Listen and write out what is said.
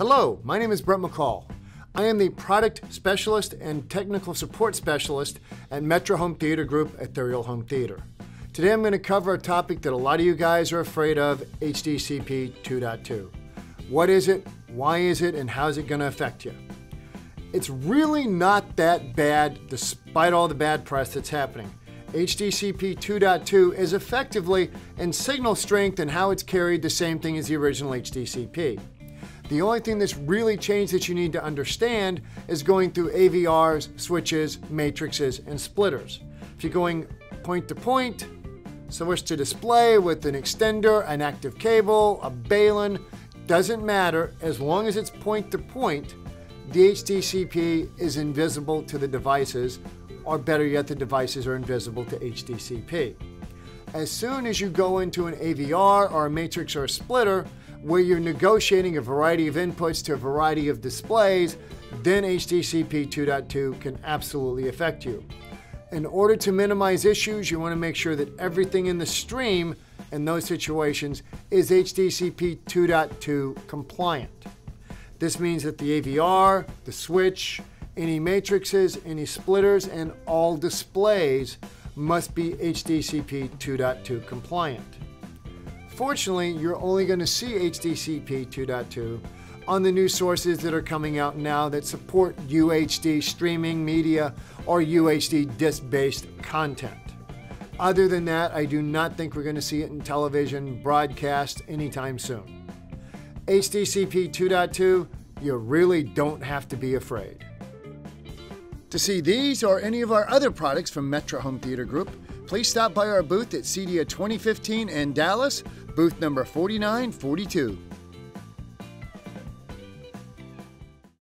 Hello, my name is Brett McCall. I am the product specialist and technical support specialist at Metra Home Theater Group at Ethereal Home Theater. Today I'm going to cover a topic that a lot of you guys are afraid of, HDCP 2.2. What is it, why is it, and how is it going to affect you? It's really not that bad despite all the bad press that's happening. HDCP 2.2 is effectively in signal strength and how it's carried the same thing as the original HDCP. The only thing that's really changed that you need to understand is going through AVRs, switches, matrices, and splitters. If you're going point to point, switch to display with an extender, an active cable, a balun, doesn't matter as long as it's point to point, the HDCP is invisible to the devices, or better yet, the devices are invisible to HDCP. As soon as you go into an AVR or a matrix or a splitter, where you're negotiating a variety of inputs to a variety of displays, then HDCP 2.2 can absolutely affect you. In order to minimize issues, you want to make sure that everything in the stream in those situations is HDCP 2.2 compliant. This means that the AVR, the switch, any matrices, any splitters, and all displays must be HDCP 2.2 compliant. Fortunately, you're only going to see HDCP 2.2 on the new sources that are coming out now that support UHD streaming media or UHD disc-based content. Other than that, I do not think we're going to see it in television broadcast anytime soon. HDCP 2.2, you really don't have to be afraid. To see these or any of our other products from Metra Home Theater Group, please stop by our booth at CEDIA 2015 in Dallas, booth number 4942.